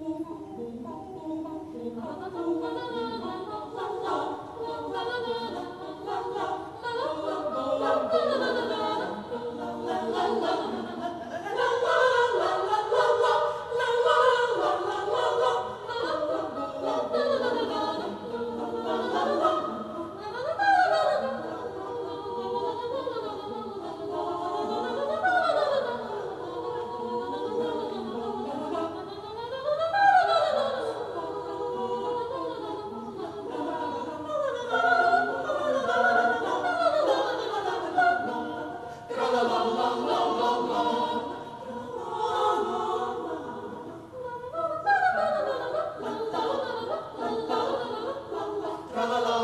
Oh, la la.